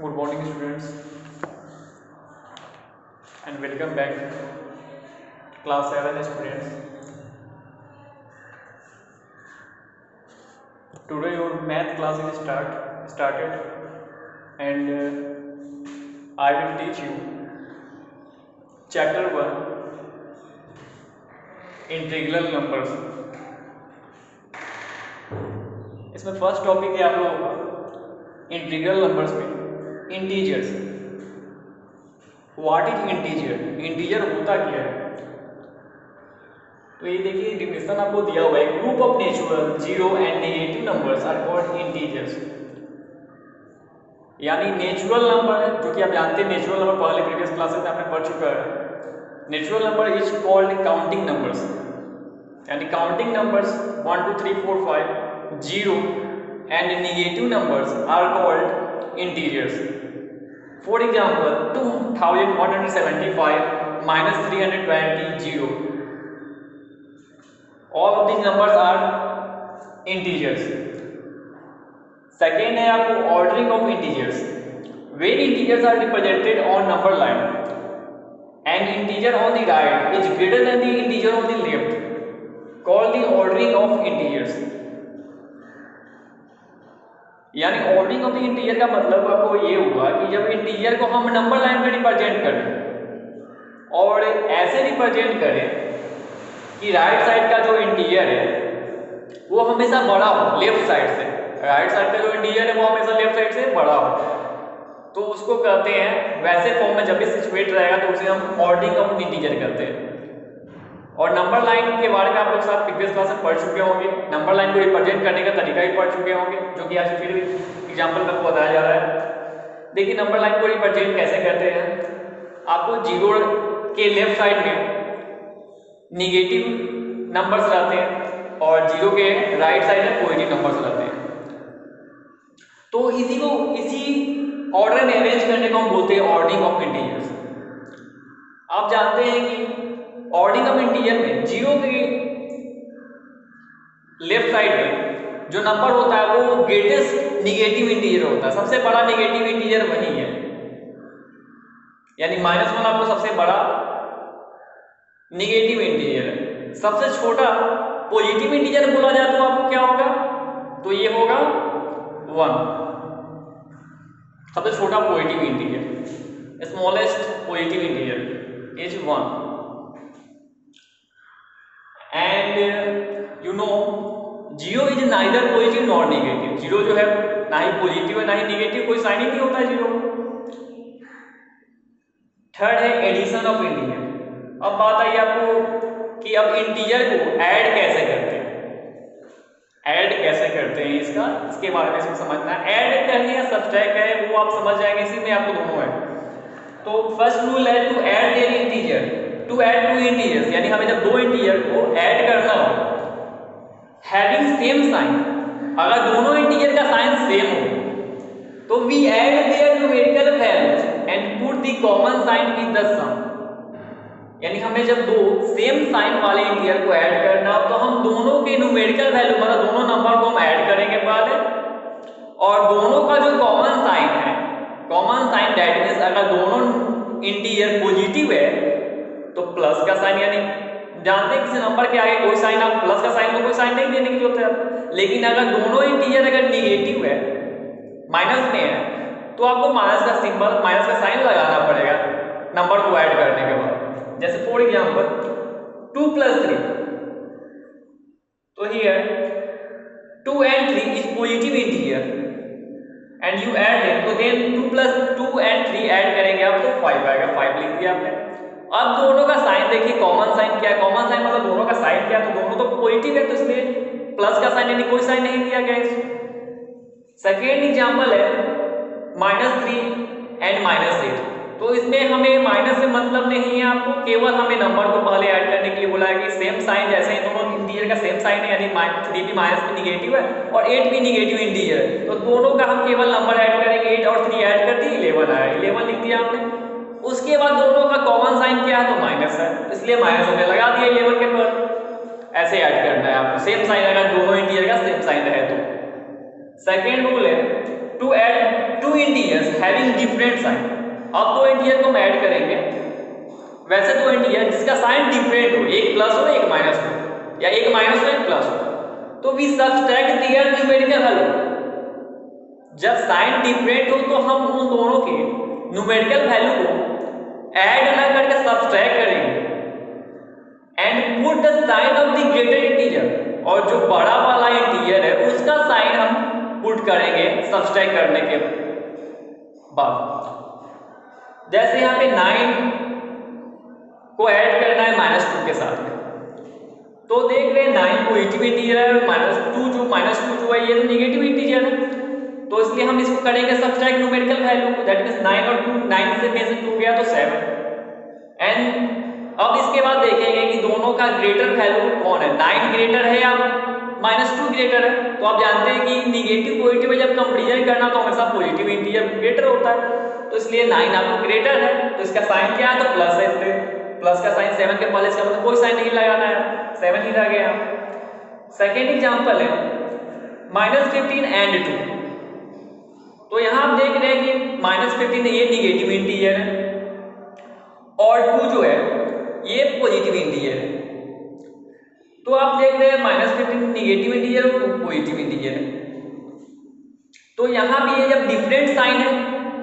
Good morning students and welcome back class seven students today your math class is start started and I will teach you chapter one integral numbers इसमें first topic है आप लोगों का integral numbers में। Integers what is integer integer होता क्या है? तो ये देखिए डिफिनेशन आपको दिया हुआ है। Group of natural zero and negative numbers are called integers यानी नेचुरल नंबर जो कि आप जानते हैं नेचुरल नंबर पहले प्रीवियस क्लासेस में आपने पढ़ चुका है। Natural number is called counting numbers यानी counting numbers one two three four five zero and negative numbers are called integers for example two thousand one hundred seventy five minus three hundred twenty zero all of these numbers are integers second है आपको ordering of integers when integers are represented on number line an integer on the right is greater than the integer on the left called the ordering of integers यानी ordering of the integer का मतलब आपको ये हुआ कि जब integer को हम नंबर लाइन में रिप्रेजेंट करें और ऐसे रिप्रेजेंट करें कि राइट साइड का जो इंटीजर है, वो हमेशा बड़ा हो लेफ़्ट साइड से। राइट साइड का जो इंटीजर है, वो हमेशा लेफ़्ट साइड से बड़ा हो। तो उसको कहते हैं, वैसे फॉर्म में जब भी सिचुएट रहेगा तो उसे हम ऑर्डिंग ऑफ़ इंटीजर कहते हैं। और नंबर लाइन के बारे में आप लोग साथ प्रीवियस क्लास में पढ़ चुके होंगे। नंबर लाइन को रिप्रेजेंट करने का तरीका भी पढ़ चुके होंगे, जो कि आज फिर एग्ज़ाम्पल में आपको बताया जा रहा है। देखिए नंबर लाइन को रिप्रेजेंट कैसे करते हैं? आपको ज़ीरो के लेफ़्ट साइड में निगेटिव नंबर्स रहते हैं और ज़ीरो के राइट साइड में पॉजिटिव नंबर्स रहते हैं। तो इसी को, इसी ऑर्डर में अरेंज करने को हम बोलते हैं ऑर्डिंग ऑफ़ इंटीजर्स आप जानते हैं कि ऑफ़ इंटीजर में ज़ीरो के लेफ़्ट साइड में जो नंबर होता है वो ग्रेटेस्ट निगेटिव इंटीजर होता है। सबसे बड़ा निगेटिव इंटीजर वही है। यानी माइनस वन आपको सबसे बड़ा निगेटिव इंटीजर है। सबसे छोटा पॉजिटिव इंटीजर बोला जाए तो आपको क्या होगा? तो ये होगा वन सबसे छोटा positive integer smallest positive integer is one and you know zero is neither positive nor negative zero जो है, ना ही पॉजिटिव है, ना ही नेगेटिव कोई साइन ही नहीं होता है ज़ीरो थर्ड है एडिशन ऑफ़ इंटीजर अब बात आई आपको कि अब इंटीजर को ऐड कैसे करते हैं? ऐड कैसे करते हैं इसका? इसके बारे में इसको समझना है। ऐड करने या सब्सट्रैक्ट है वो आप समझ जाएँगे, इसी में आपको दोनों है। तो फ़र्स्ट रूल है to add their integer to add two integers यानी हमें जब दो इंटीजर को ऐड करना हो हैविंग सेम साइन अगर दोनों इंटीजर का साइन सेम हो तो we add their numerical values and put the common sign with the sum यानी हमें जब दो सेम साइन वाले इंटीजर को ऐड करना हो तो हम दोनों के न्यूमेरिकल वैल्यू मतलब दोनों नंबर को हम ऐड करेंगे पहले और दोनों का जो कॉमन साइन है कॉमन साइन दैट मीन्स अगर दोनों इंटीजर पॉजिटिव है प्लस का साइन यानी जानते हैं किसी नंबर के आगे कोई साइन आप प्लस का साइन तो कोई साइन नहीं देने की ज़रूरत है लेकिन अगर दोनों इंटीजर अगर निगेटिव है माइनस में है तो आपको माइनस का सिंबल माइनस का साइन लगाना पड़ेगा नंबर को ऐड करने के बाद। जैसे for example two plus three तो here two and three is positive integer and you them तो then two plus two and three add करेंगे आप तो फाइव आएगा। फाइव लिख दिया आपने। अब दोनों का साइन देखिए कॉमन साइन क्या है? कॉमन साइन मतलब दोनों का साइन क्या है? तो दोनों तो पॉजिटिव है तो इसलिए प्लस का साइन यानी कोई साइन नहीं दिया गया इसमें सेकेंड एग्ज़ाम्पल है minus three and minus eight तो इसमें हमें माइनस से मतलब नहीं है आपको, केवल हमें नंबर को पहले ऐड करने के लिए बोला है कि सेम साइन जैसे ही दोनों इंटीजर का सेम साइन है, यानी थ्री भी माइनस में निगेटिव है और एट भी निगेटिव इंटीजर तो दोनों का हम केवल नंबर ऐड करेंगे एट और थ्री ऐड कर दिए इलेवन आया। इलेवन लिख दिया आपने उसके बाद दोनों का कॉमन साइन क्या है तो माइनस है। इसलिए माइनस हमने लगा दिया इलेवन के पर। ऐसे ऐड करना है आपको। सेम साइन अगर दोनों इंटीजर का सेम साइन रहे तो। सेकेंड रूल है to add two integers having different sign अब दो इंटीजर को हम ऐड करेंगे। वैसे दो इंटीजर जिसका साइन डिफरेंट हो, एक प्लस हो, एक माइनस हो, या एक माइनस हो, एक प्लस हो। तो we subtract their numerical value जब साइन डिफरेंट हो तो हम उन दोनों के न्यूमेरिकल वैल्यू को ऐड ना करके सब्सट्रैक्ट करेंगे and put the sign of the greater integer और जो बड़ा वाला इंटीजर है, उसका साइन हम पुट करेंगे सब्सट्रैक्ट करने के बाद। जैसे यहाँ पे नाइन को ऐड करना है माइनस टू के साथ। में तो देख रहे हैं नाइन पॉजिटिव इंटीजर है माइनस टू जो माइनस टू जो है, ये तो निगेटिव इंटीजर है। तो इसलिए हम इसको करेंगे subtract numerical value that means 9 और 2 9 से में से 2 गया तो 7 एंड अब इसके बाद देखेंगे कि दोनों का ग्रेटर वैल्यू कौन है? 9 ग्रेटर है या माइनस टू ग्रेटर है? तो आप जानते हैं कि निगेटिव पॉजिटिव जब कंपेरिजन करना तो हमेशा पॉजिटिव इंटीजर ग्रेटर होता है। तो इसलिए 9 आपको ग्रेटर है। तो इसका साइन क्या है? तो प्लस है इसलिए। प्लस का साइन 7 के पहले इसका मतलब कोई साइन नहीं लगाना है। 7 ही रह गया। सेकेंड एग्जांपल है। माइनस फिफ्टीन एंड टू तो यहाँ आप देख रहे हैं कि माइनस फिफ्टीन ये निगेटिव इंटीजर है। और टू जो है, ये पॉजिटिव इंटीजर है। तो आप देख रहे हैं माइनस फिफ्टीन निगेटिव इंटीजर और टू पॉजिटिव इंटीजर है। तो यहाँ भी ये जब डिफरेंट साइन है,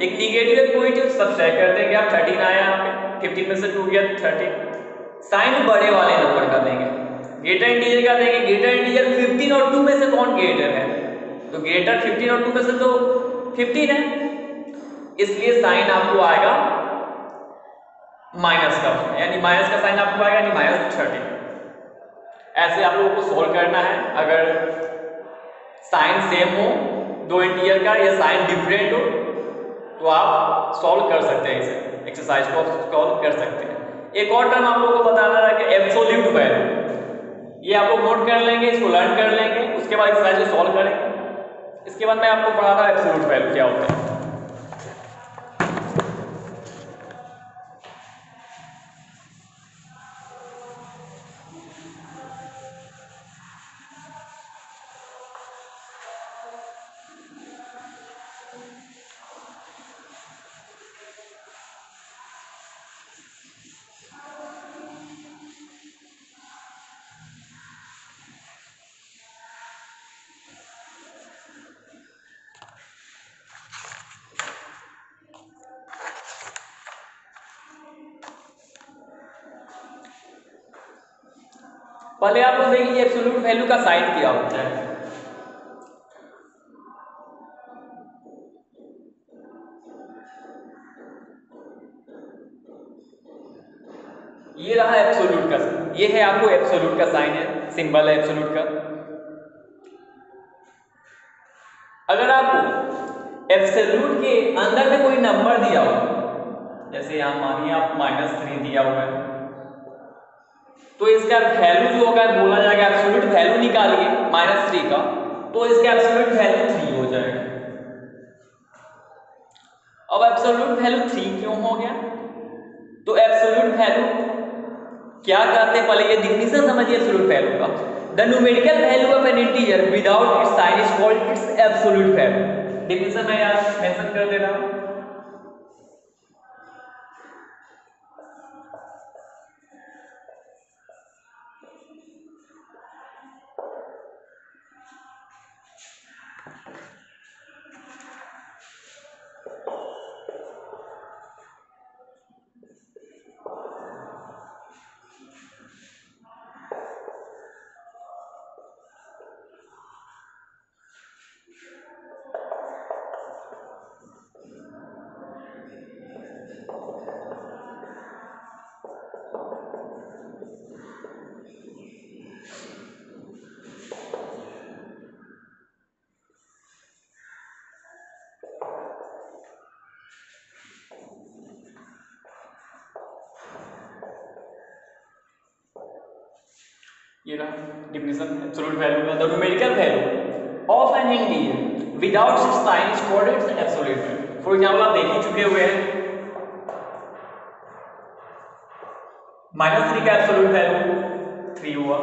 एक निगेटिव एक पॉजिटिव सब चेक कर देंगे आप थर्टीन आया फिफ्टीन में से टू गया थर्टीन साइन बड़े वाले नंबर का देंगे। ग्रेटर इंटीजर का देंगे। ग्रेटर इंटीजर फिफ्टीन और टू में से कौन ग्रेटर है? तो ग्रेटर फिफ्टीन और टू में से तो फिफ्टीन है। इसलिए साइन आपको आएगा माइनस का। यानी माइनस का साइन आपको आएगा, यानी माइनस थर्टी। ऐसे आप लोगों को सोल्व करना है। अगर साइन सेम हो, दो इंटीरियर का, या साइन डिफरेंट हो तो आप सॉल्व कर सकते हैं इसे। एक्सरसाइज को सॉल्व कर सकते हैं। एक और टर्म आप लोगों को बताना है कि एब्सोल्यूट वैल्यू ये आप लोग नोट कर लेंगे, इसको लर्न कर लेंगे, उसके बाद एक्सरसाइज को सॉल्व करेंगे इसके बाद मैं आपको पढ़ा रहा एब्सोल्यूट वैल्यू क्या होता है? पहले आप लोग देखिए एब्सोल्यूट वैल्यू का साइन क्या होता है। ये रहा एब्सोल्यूट का ये है आपको एब्सोल्यूट का साइन है। सिंबल है एब्सोल्यूट का। अगर आपको एब्सोल्यूट के अंदर में कोई नंबर दिया हो, जैसे यहाँ मानिए आप माइनस थ्री दिया हुआ है। तो इसका वैल्यू जो होगा, बोला जाएगा एब्सोल्यूट वैल्यू निकालिए माइनस थ्री का। तो इसका एब्सोल्यूट वैल्यू थ्री हो जाएगा। अब एब्सोल्यूट वैल्यू थ्री क्यों हो गया? तो एब्सोल्यूट वैल्यू क्या कहते हैं? पहले ये डिफिनेशन समझिए एब्सोल्यूट वैल्यू का। The numerical value of an integer without its sign is called its absolute value definition मैं यहाँ मेंशन कर दे रहा हूँ। ये रहा डिफिनेशन एब्सोल्यूट वैल्यू का the numerical value of an integer without sign is called its absolute value for example आप देख ही चुके हुए हैं माइनस थ्री का एब्सोल्यूट वैल्यू थ्री हुआ।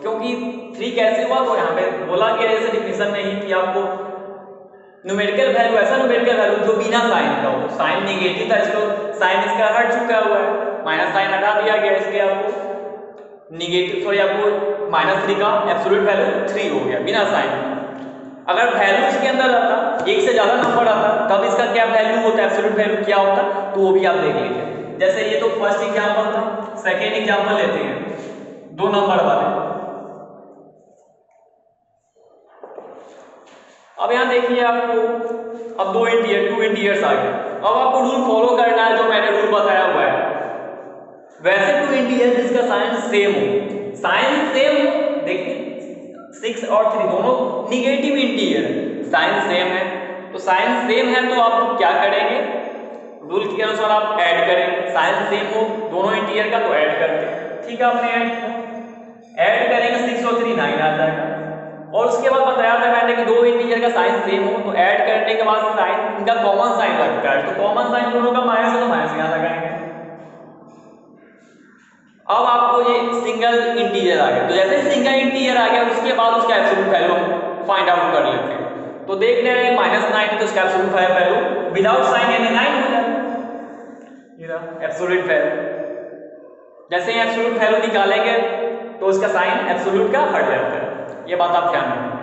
क्योंकि थ्री कैसे हुआ? तो यहाँ पे बोला गया जैसे डिफिनेशन में ही कि आपको न्यूमेरिकल वैल्यू ऐसा न्यूमेरिकल वैल्यू जो बिना साइन का हो। साइन नेगेटिव था इसको साइन इसका हट चुका हुआ है। माइनस साइन हटा दिया गया इसलिए आपको। नेगेटिव सॉरी आपको माइनस थ्री का एब्सोल्यूट वैल्यू थ्री हो गया, बिना साइन अगर वैल्यू इसके अंदर आता, एक से ज़्यादा नंबर आता, तब इसका क्या वैल्यू होता है एब्सोल्यूट वैल्यू क्या होता तो वो भी आप देख लीजिए जैसे ये तो फ़र्स्ट एग्जांपल था सेकेंड एग्जांपल लेते हैं. दो नंबर वाले. अब यहाँ देखिए आपको, अब दो इंटीरियर टू इंटीरियर्स आ गए अब आपको रूल फॉलो करना है, जो मैंने रूल बताया हुआ है. वैसे टू इंटीरियर जिसका साइन सेम हो। साइन सेम हो देखिए सिक्स और थ्री दोनों निगेटिव इंटीरियर साइन सेम है। तो साइन सेम है तो आप क्या करेंगे? रूल के अनुसार आप ऐड करेंगे। साइन सेम हो, दोनों इंटीरियर का तो ऐड करते हैं। ठीक है आपने ऐड किया? ऐड करेंगे सिक्स और थ्री नाइन आ जाएगा। और उसके बाद बताया था मैंने कि दो इंटीजर का साइन सेम हो तो ऐड करने के बाद साइन इनका कॉमन साइन लगता है। तो कॉमन साइन दोनों का माइनस है तो माइनस यहाँ लगाएँगे। अब आपको ये सिंगल इंटीजर आ गया। तो जैसे सिंगल इंटीजर आ गया, उसके बाद उसका एब्सोल्यूट वैल्यू फाइंड आउट कर लेते हैं। तो देख ले रहे माइनस नाइन तो उसका एब्सोल्यूट वैल्यू विदाउट साइन यानी नाइन हो जाएगा एब्सोल्यूट वैल्यू जैसे ही एब्सोल्यूट वैल्यू निकालेंगे तो उसका साइन एब्सोल्यूट का हट जाता है। ये बात आप ध्यान रखें।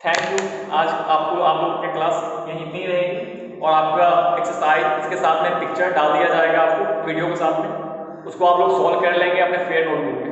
थैंक यू आज आपको आप लोग की क्लास यहीं इतनी रहेगी। और आपका एक्सरसाइज इसके साथ में पिक्चर डाल दिया जाएगा आपको वीडियो के साथ में। उसको आप लोग सॉल्व कर लेंगे अपने फेयर नोटबुक में।